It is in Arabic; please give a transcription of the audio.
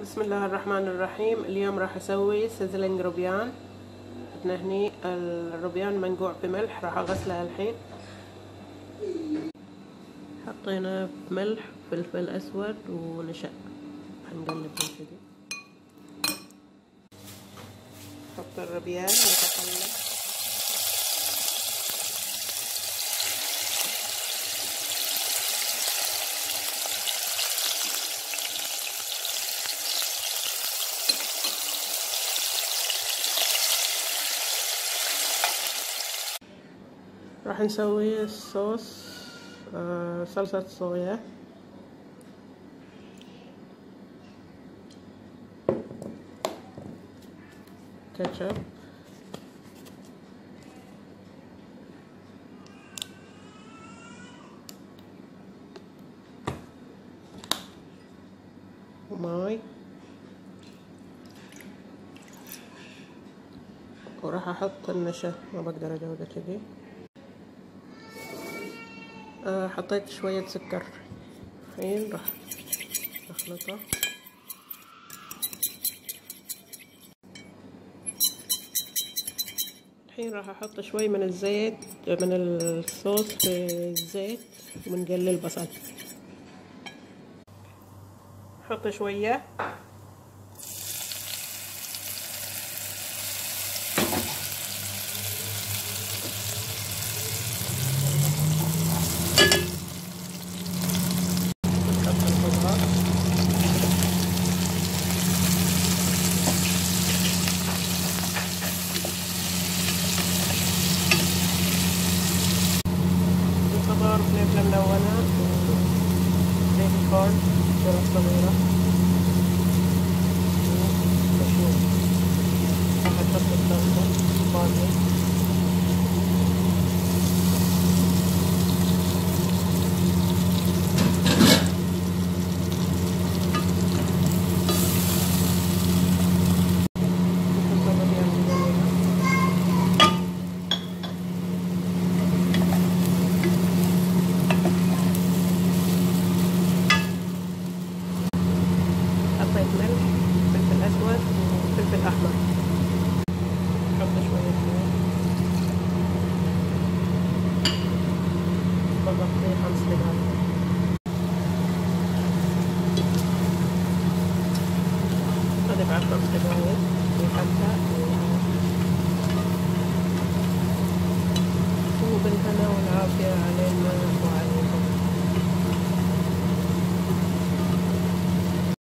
بسم الله الرحمن الرحيم. اليوم راح أسوي سيزلينج روبيان. بدنا هني الروبيان منقوع بملح راح أغسله الحين. حطينا ملح فلفل أسود ونشا. حنقلبهم كذي حط الروبيان يتقلب راح نسوي الصوص آه صلصة صويا. كاتشب. وماي وراح أحط النشا ما بقدر ادوقه كذي آه حطيت شوية سكر. الحين راح اخلطه الحين راح أحط شوي من الزيت من الصوص في الزيت ونقلل البصل. حط شوية. ठंडा हुआ rain record वगैरह وفلفل احمر حط شوية ماء بغطيه خمس دقايق هذه بعد خمس دقايق وحتى وبالهنا والعافية علينا.